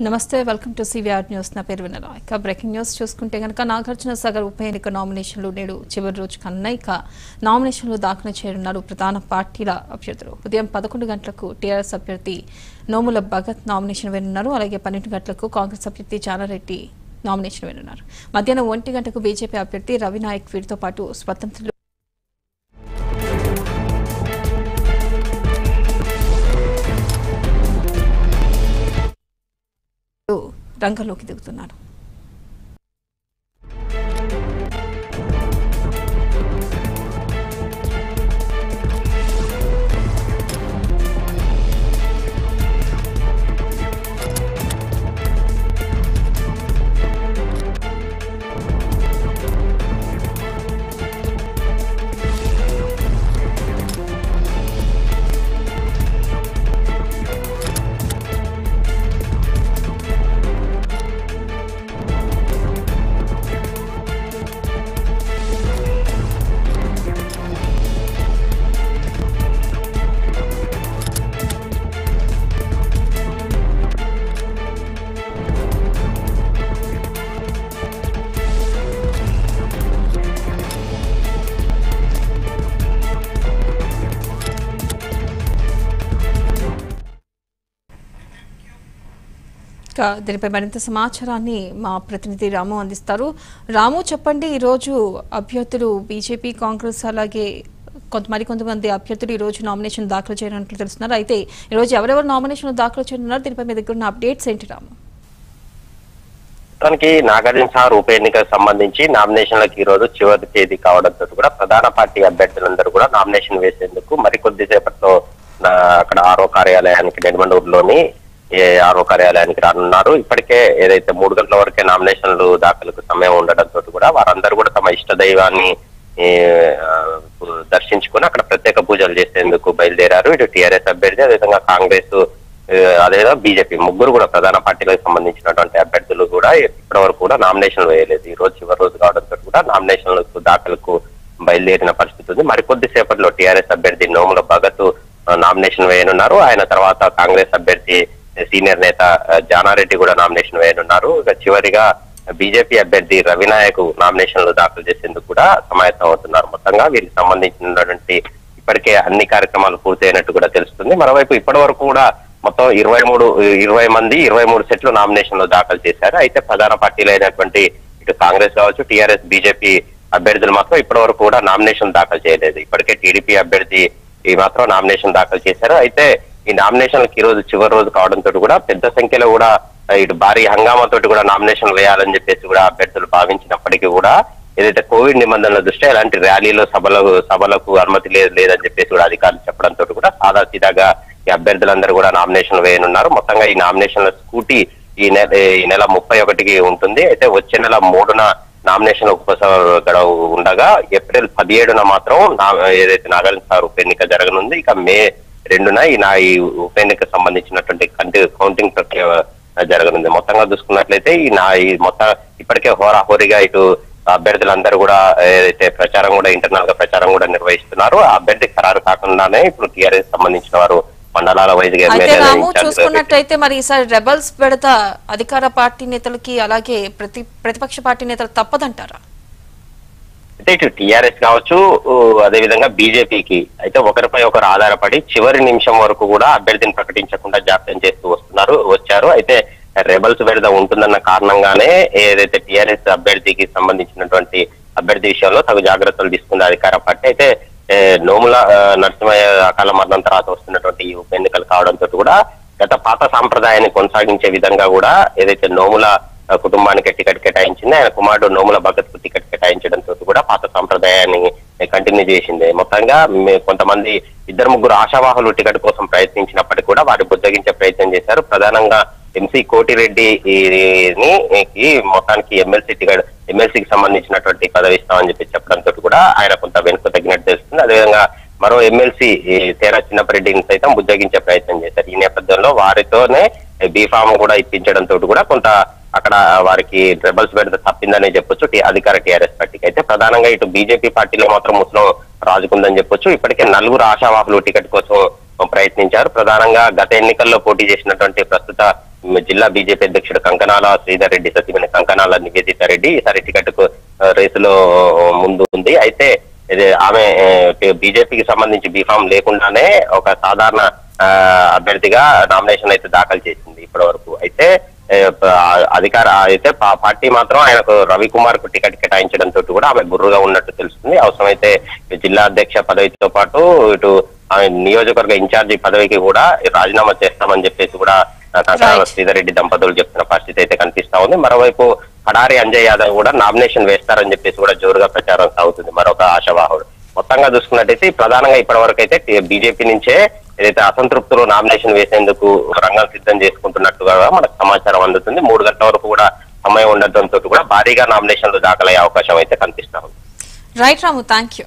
నమస్తే welcome to CVR news. నా పేరు వినరా ఇక బ్రేకింగ్ న్యూస్ చూసుకుంటే కనుక నాగార్జున సాగర్ ఉప ఎన్నిక నామినేషన్లు నేడు చివరి రోజు కన్నా ఇక నామినేషన్లు దాఖలు చేయనున్నారు ప్రధాన పార్టీల అభ్యర్థులు. ఉదయం పదకొండు గంటలకు టీఆర్ఎస్ అభ్యర్థి నోముల భగత్ నామినేషన్ వేనున్నారు అలాగే పన్నెండు గంటలకు కాంగ్రెస్ అభ్యర్థి చానారెడ్డి నామినేషన్ వేనున్నారు మధ్యాహ్నం ఒంటి గంటకు బీజేపీ అభ్యర్థి రవినాయక్ వీరితో పాటు స్వతంత్రులు రంగంలోకి దిగుతున్నారు. దీనిపై మరింత సమాచారాన్ని మా ప్రతినిధి రాము అందిస్తారు. రాము చెప్పండి ఈరోజు అభ్యర్థులు బీజేపీ కాంగ్రెస్ అలాగే కొంత మరికొంతమంది అభ్యర్థులు ఈ రోజు నామినేషన్ దాఖలు చేయనున్నట్లు తెలుస్తున్నారు. అయితే ఈ రోజు ఎవరెవరు నామినేషన్ దాఖలు చేయనున్నారు? దీనిపై మీ దగ్గర ఉన్న అప్డేట్స్ ఏంటి రాము? మొత్తానికి నాగార్జున సార్ ఉప ఎన్నికకు సంబంధించి నామినేషన్లకు ఈ రోజు చివరి తేదీ కావడంతో కూడా ప్రధాన పార్టీ అభ్యర్థులందరూ కూడా నామినేషన్ వేసేందుకు మరికొద్ది సేపట్లో అక్కడ ఆరో కార్యాలయానికి నెడమండూరులోని ఏ కార్యాలయానికి రానున్నారు. ఇప్పటికే ఏదైతే మూడు గంటల వరకే నామినేషన్లు దాఖలకు సమయం ఉండటంతో కూడా వారందరూ కూడా తమ ఇష్ట దైవాన్ని దర్శించుకుని అక్కడ ప్రత్యేక పూజలు చేసేందుకు బయలుదేరారు. ఇటు టీఆర్ఎస్ అభ్యర్థి అదేవిధంగా కాంగ్రెస్ అదేవిధంగా బీజేపీ ముగ్గురు కూడా ప్రధాన పార్టీలకు సంబంధించినటువంటి అభ్యర్థులు కూడా ఇప్పటి వరకు కూడా నామినేషన్ వేయలేదు. ఈ రోజు చివరి రోజు కావడంతో కూడా నామినేషన్లకు దాఖలకు బయలుదేరిన పరిస్థితి ఉంది. మరికొద్ది సేపట్లో టీఆర్ఎస్ అభ్యర్థి నోముల భగత్ నామినేషన్ వేయనున్నారు. ఆయన తర్వాత కాంగ్రెస్ అభ్యర్థి సీనియర్ నేత జానారెడ్డి కూడా నామినేషన్ వేయనున్నారు. ఇక చివరిగా బీజేపీ అభ్యర్థి రవినాయక్ నామినేషన్లు దాఖలు చేసేందుకు కూడా సమాయత్తం అవుతున్నారు. మొత్తంగా వీరికి సంబంధించినటువంటి ఇప్పటికే అన్ని కార్యక్రమాలు పూర్తయినట్టు కూడా తెలుస్తుంది. మరోవైపు ఇప్పటి వరకు కూడా మొత్తం ఇరవై మూడు ఇరవై మంది ఇరవై మూడు సెట్లు నామినేషన్లు దాఖలు చేశారు. అయితే ప్రధాన పార్టీలు అయినటువంటి ఇటు కాంగ్రెస్ కావచ్చు టీఆర్ఎస్ బీజేపీ అభ్యర్థులు మాత్రం ఇప్పటి వరకు కూడా నామినేషన్ దాఖలు చేయలేదు. ఇప్పటికే టీడీపీ అభ్యర్థి ఈ మాత్రం నామినేషన్ దాఖలు చేశారు. అయితే ఈ నామినేషన్లకు ఈ రోజు చివరి రోజు కావడంతో కూడా పెద్ద సంఖ్యలో కూడా ఇటు భారీ హంగామాతోటి కూడా నామినేషన్ వేయాలని చెప్పేసి కూడా అభ్యర్థులు భావించినప్పటికీ కూడా ఏదైతే కోవిడ్ నిబంధనల దృష్ట్యా ఎలాంటి ర్యాలీలో సభలకు సభలకు అనుమతి లేదు లేదని చెప్పేసి కూడా అధికారులు చెప్పడంతో కూడా సాదా సీదాగా ఈ అభ్యర్థులందరూ కూడా నామినేషన్ వేయనున్నారు. మొత్తంగా ఈ నామినేషన్ల స్కూటీ ఈ నెల ఈ నెల ముప్పై ఒకటికి ఉంటుంది. అయితే వచ్చే నెల మూడున నామినేషన్ ఉపసభ గడవు ఉండగా ఏప్రిల్ పదిహేడున మాత్రం నా- ఏదైతే నాగార్జున సార్ ఉప ఎన్నిక జరగనుంది ఇక మే రెండున ఈ నా ఈ ఉప ఎన్నిక సంబంధించినటువంటి కంటి కౌంటింగ్ ప్రక్రియ జరగనుంది. మొత్తంగా చూసుకున్నట్లయితే ఈ నా ఈ మొత్తం ఇప్పటికే హోరాహోరీగా ఇటు అభ్యర్థులందరూ కూడా ఏదైతే ప్రచారం కూడా ఇంటర్నల్గా ప్రచారం కూడా నిర్వహిస్తున్నారు ఆ అభ్యర్థి ఖరారు కాకుండానే ఇప్పుడు టీఆర్ఎస్ సంబంధించిన వారు మండలాల రాము చూసుకున్నట్టయితే మరి ఈసారి రెబల్స్ పెడత అధికార పార్టీ నేతలకి అలాగే ప్రతి ప్రతిపక్ష పార్టీ నేతలు తప్పదంటారా? అయితే ఇటు టీఆర్ఎస్ కావచ్చు అదేవిధంగా బీజేపీకి అయితే ఒకరిపై ఒకరు ఆధారపడి చివరి నిమిషం వరకు కూడా అభ్యర్థిని ప్రకటించకుండా జాప్యం చేస్తూ వస్తున్నారు వచ్చారు. అయితే రెబల్స్ విడద ఉంటుందన్న కారణంగానే ఏదైతే టీఆర్ఎస్ అభ్యర్థికి సంబంధించినటువంటి అభ్యర్థి విషయంలో తగు జాగ్రత్తలు తీసుకుంది అధికార పార్టీ. అయితే నోముల నరసింహయ్య అకాల మరణం తర్వాత వస్తున్నటువంటి ఈ ఉప ఎన్నికలు కావడంతో కూడా గత పాత సాంప్రదాయాన్ని కొనసాగించే విధంగా కూడా ఏదైతే నోముల కుటుంబానికి టికెట్ కేటాయించింది ఆయన కుమారుడు నోముల భగత్కు టికెట్ కేటాయించడం కూడా పాత సాంప్రదాయాన్ని కంటిన్యూ చేసింది. మొత్తంగా కొంతమంది ఇద్దరు ముగ్గురు ఆశావాహులు టికెట్ కోసం ప్రయత్నించినప్పటికీ కూడా వారు బుద్ధగించే ప్రయత్నం చేశారు. ప్రధానంగా ఎంసీ కోటిరెడ్డి ఈ- ని ఈ మొత్తానికి ఎమ్మెల్సీ టికెట్ ఎమ్మెల్సీకి సంబంధించినటువంటి పదవి ఇస్తామని చెప్పి చెప్పడంతో కూడా ఆయన కొంత వెనుక తగ్గినట్టు తెలుస్తుంది. అదేవిధంగా మరో ఎమ్మెల్సీ తేరా చిన్నపరెడ్డిని సైతం బుద్ధగించే ప్రయత్నం చేశారు. ఈ నేపథ్యంలో వారితోనే బీఫామ్ కూడా ఇప్పించడంతో కూడా కొంత అక్కడ వారికి రెబల్స్ పెడితే తప్పిందనే చెప్పొచ్చు. అధికార టీఆర్ఎస్ పార్టీకి అయితే ప్రధానంగా ఇటు బీజేపీ పార్టీలో మాత్రం ముసలం రాజుకుందని చెప్పొచ్చు. ఇప్పటికే నలుగురు ఆశావాహులు టికెట్ కోసం ప్రయత్నించారు. ప్రధానంగా గత ఎన్నికల్లో పోటీ చేసినటువంటి ప్రస్తుత జిల్లా బీజేపీ అధ్యక్షుడు కంకనాల శ్రీధర్ రెడ్డి సతీమణి కంకనాల నివేదిత రెడ్డి ఈసారి టికెట్ రేసులో ముందు ఉంది. అయితే ఆమె బీజేపీకి సంబంధించి బీఫామ్ లేకుండానే ఒక సాధారణ అభ్యర్థిగా నామినేషన్ అయితే దాఖలు చేసింది ఇప్పటి వరకు అయితే అధికార అయితే పార్టీ మాత్రం ఆయనకు రవికుమార్కు టికెట్ కేటాయించడంతో కూడా ఆమె గుర్రుగా ఉన్నట్టు తెలుస్తుంది. అవసరమైతే జిల్లా అధ్యక్ష పదవితో పాటు ఇటు ఆమె నియోజకవర్గ ఇన్ఛార్జి పదవికి కూడా రాజీనామా చేస్తామని చెప్పేసి కూడా కంకణాల Right. శ్రీధర్ రెడ్డి దంపతులు చెప్తున్న పరిస్థితి అయితే కనిపిస్తా ఉంది. మరోవైపు కడారి అంజయ్ యాదవ్ కూడా నామినేషన్ వేస్తారని చెప్పేసి కూడా జోరుగా ప్రచారం సాగుతుంది. మరొక ఆశావాహుడు. మొత్తంగా చూసుకున్నట్టయితే ప్రధానంగా ఇప్పటి వరకు అయితే బీజేపీ నుంచే ఏదైతే అసంతృప్తులు నామినేషన్ వేసేందుకు రంగం సిద్ధం చేసుకుంటున్నట్టుగా మనకు సమాచారం అందుతుంది. మూడు గంటల వరకు కూడా సమయం ఉండటంతో కూడా భారీగా నామినేషన్లు దాఖలయ్యే అవకాశం అయితే కనిపిస్తా ఉంది. Right Ramu thank you